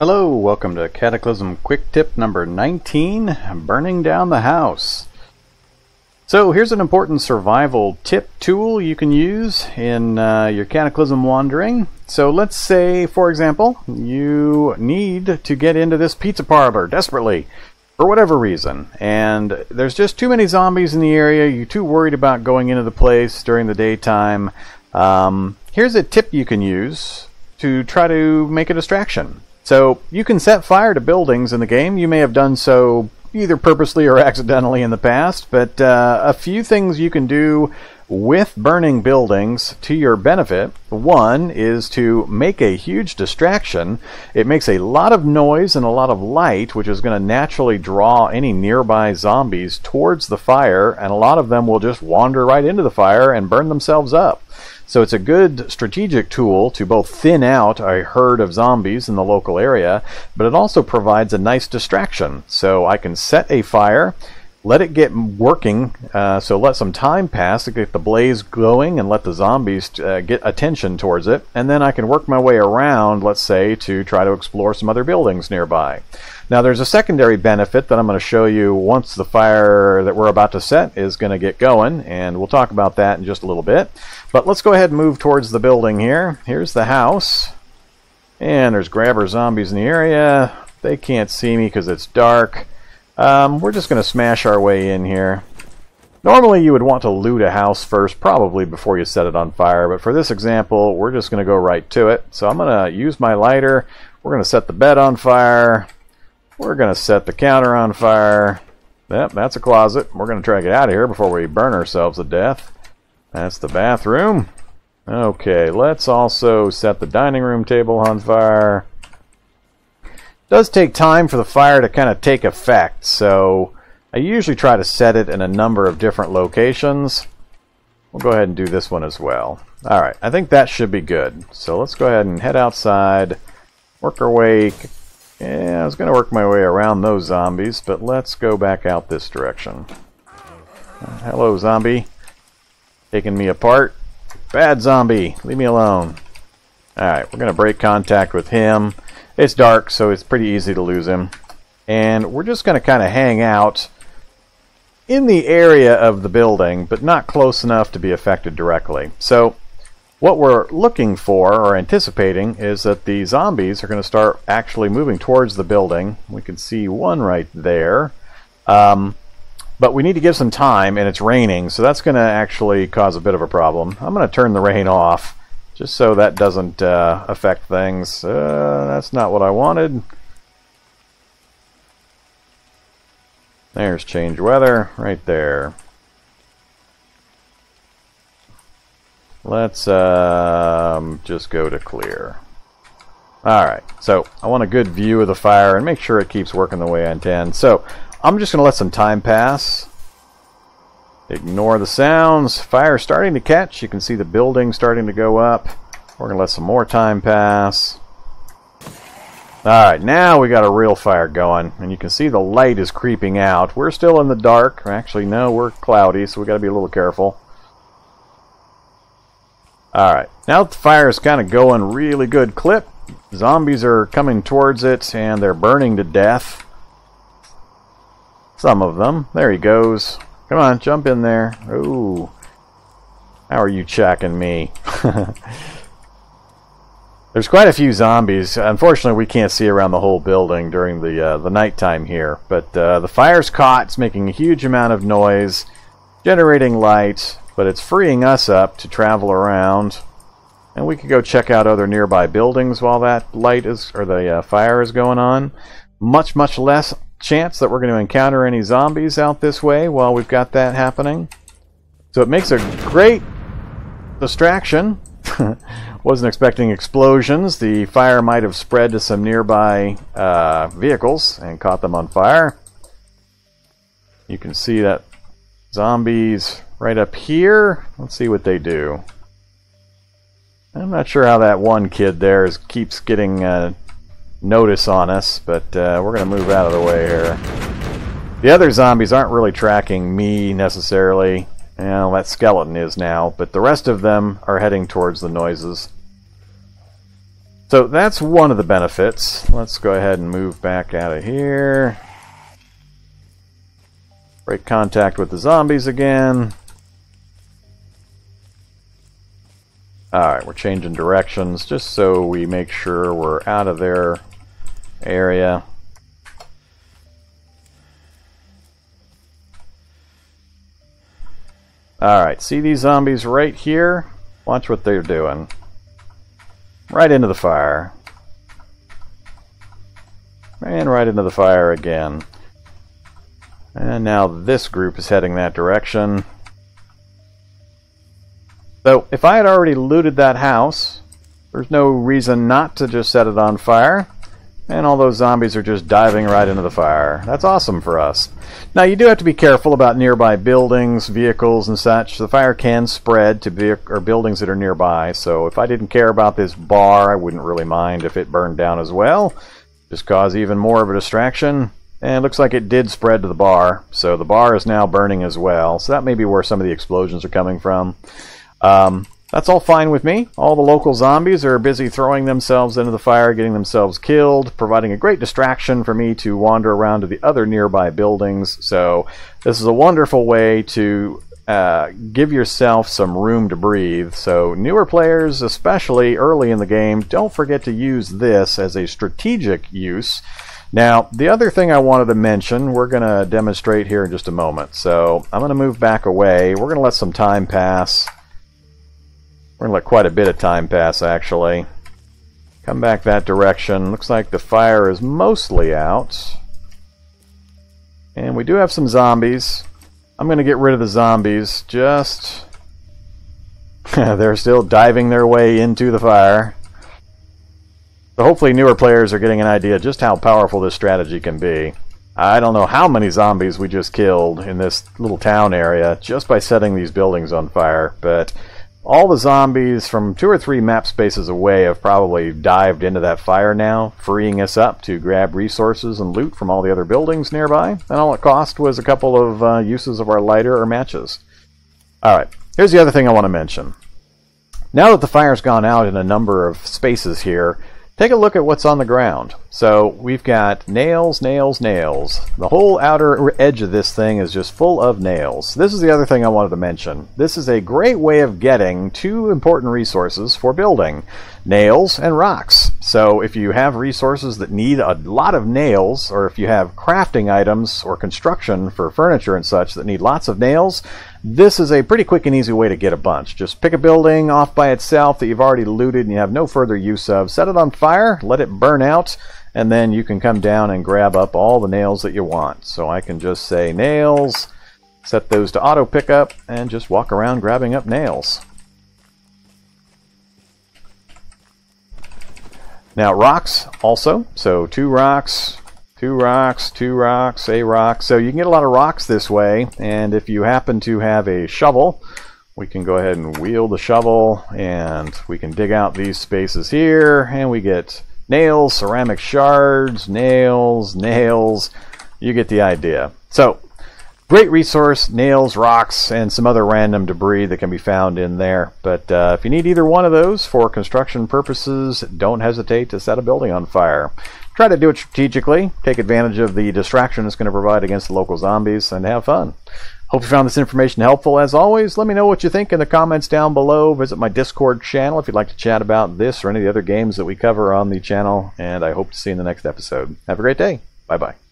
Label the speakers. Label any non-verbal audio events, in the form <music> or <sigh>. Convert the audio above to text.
Speaker 1: Hello, welcome to Cataclysm Quick Tip number 19, Burning Down the House. So here's an important survival tip tool you can use in uh, your Cataclysm wandering. So let's say, for example, you need to get into this pizza parlor desperately for whatever reason, and there's just too many zombies in the area, you're too worried about going into the place during the daytime. Um, here's a tip you can use to try to make a distraction. So you can set fire to buildings in the game. You may have done so either purposely or <laughs> accidentally in the past, but uh, a few things you can do with burning buildings to your benefit. One is to make a huge distraction. It makes a lot of noise and a lot of light, which is going to naturally draw any nearby zombies towards the fire, and a lot of them will just wander right into the fire and burn themselves up. So it's a good strategic tool to both thin out a herd of zombies in the local area, but it also provides a nice distraction. So I can set a fire, let it get working, uh, so let some time pass to get the blaze glowing and let the zombies uh, get attention towards it, and then I can work my way around, let's say, to try to explore some other buildings nearby. Now there's a secondary benefit that I'm going to show you once the fire that we're about to set is going to get going, and we'll talk about that in just a little bit. But let's go ahead and move towards the building here. Here's the house. And there's grabber zombies in the area. They can't see me because it's dark. Um, we're just going to smash our way in here. Normally you would want to loot a house first, probably before you set it on fire, but for this example, we're just going to go right to it. So I'm going to use my lighter. We're going to set the bed on fire. We're going to set the counter on fire. Yep, that's a closet. We're going to try to get out of here before we burn ourselves to death. That's the bathroom. Okay, let's also set the dining room table on fire. Does take time for the fire to kind of take effect, so I usually try to set it in a number of different locations. We'll go ahead and do this one as well. Alright, I think that should be good. So let's go ahead and head outside, work our way. Yeah, I was going to work my way around those zombies, but let's go back out this direction. Hello, zombie taking me apart. Bad zombie, leave me alone. Alright, we're going to break contact with him. It's dark, so it's pretty easy to lose him. And we're just going to kind of hang out in the area of the building, but not close enough to be affected directly. So, what we're looking for, or anticipating, is that the zombies are going to start actually moving towards the building. We can see one right there. Um, but we need to give some time, and it's raining, so that's going to actually cause a bit of a problem. I'm going to turn the rain off, just so that doesn't uh, affect things. Uh, that's not what I wanted. There's change weather, right there. Let's um, just go to clear. Alright, so I want a good view of the fire and make sure it keeps working the way I intend. So I'm just going to let some time pass. Ignore the sounds. Fire starting to catch. You can see the building starting to go up. We're going to let some more time pass. Alright, now we got a real fire going. And you can see the light is creeping out. We're still in the dark. Actually, no, we're cloudy, so we got to be a little careful. Alright, now the fire is kind of going really good clip. Zombies are coming towards it, and they're burning to death. Some of them. There he goes. Come on, jump in there. Ooh. How are you checking me? <laughs> There's quite a few zombies. Unfortunately, we can't see around the whole building during the uh, the nighttime here. But uh, the fire's caught. It's making a huge amount of noise, generating light, but it's freeing us up to travel around. And we could go check out other nearby buildings while that light is or the uh, fire is going on. Much, much less chance that we're going to encounter any zombies out this way while we've got that happening. So it makes a great distraction. <laughs> Wasn't expecting explosions. The fire might have spread to some nearby uh, vehicles and caught them on fire. You can see that zombies right up here. Let's see what they do. I'm not sure how that one kid there is, keeps getting uh, notice on us, but uh, we're going to move out of the way here. The other zombies aren't really tracking me necessarily. Well, that skeleton is now, but the rest of them are heading towards the noises. So that's one of the benefits. Let's go ahead and move back out of here. Break contact with the zombies again. Alright, we're changing directions just so we make sure we're out of their area. Alright, see these zombies right here? Watch what they're doing. Right into the fire. And right into the fire again. And now this group is heading that direction. So, if I had already looted that house, there's no reason not to just set it on fire. And all those zombies are just diving right into the fire. That's awesome for us. Now, you do have to be careful about nearby buildings, vehicles, and such. The fire can spread to or buildings that are nearby. So, if I didn't care about this bar, I wouldn't really mind if it burned down as well. Just cause even more of a distraction. And looks like it did spread to the bar. So, the bar is now burning as well. So, that may be where some of the explosions are coming from. Um, that's all fine with me. All the local zombies are busy throwing themselves into the fire, getting themselves killed, providing a great distraction for me to wander around to the other nearby buildings. So, this is a wonderful way to uh, give yourself some room to breathe. So, newer players, especially early in the game, don't forget to use this as a strategic use. Now, the other thing I wanted to mention, we're going to demonstrate here in just a moment. So, I'm going to move back away. We're going to let some time pass. We're going to let quite a bit of time pass, actually. Come back that direction. Looks like the fire is mostly out. And we do have some zombies. I'm going to get rid of the zombies. Just... <laughs> They're still diving their way into the fire. So hopefully newer players are getting an idea just how powerful this strategy can be. I don't know how many zombies we just killed in this little town area just by setting these buildings on fire, but all the zombies from two or three map spaces away have probably dived into that fire now, freeing us up to grab resources and loot from all the other buildings nearby. And all it cost was a couple of uh, uses of our lighter or matches. Alright, here's the other thing I want to mention. Now that the fire's gone out in a number of spaces here, Take a look at what's on the ground. So we've got nails, nails, nails. The whole outer edge of this thing is just full of nails. This is the other thing I wanted to mention. This is a great way of getting two important resources for building. Nails and rocks. So if you have resources that need a lot of nails, or if you have crafting items or construction for furniture and such that need lots of nails, this is a pretty quick and easy way to get a bunch. Just pick a building off by itself that you've already looted and you have no further use of. Set it on fire, let it burn out, and then you can come down and grab up all the nails that you want. So I can just say nails, set those to auto pickup, and just walk around grabbing up nails. Now rocks also, so two rocks, Two rocks, two rocks, a rock. So you can get a lot of rocks this way, and if you happen to have a shovel, we can go ahead and wheel the shovel, and we can dig out these spaces here, and we get nails, ceramic shards, nails, nails. You get the idea. So, great resource, nails, rocks, and some other random debris that can be found in there. But uh, if you need either one of those for construction purposes, don't hesitate to set a building on fire. Try to do it strategically, take advantage of the distraction it's going to provide against the local zombies, and have fun. Hope you found this information helpful. As always, let me know what you think in the comments down below. Visit my Discord channel if you'd like to chat about this or any of the other games that we cover on the channel, and I hope to see you in the next episode. Have a great day. Bye bye.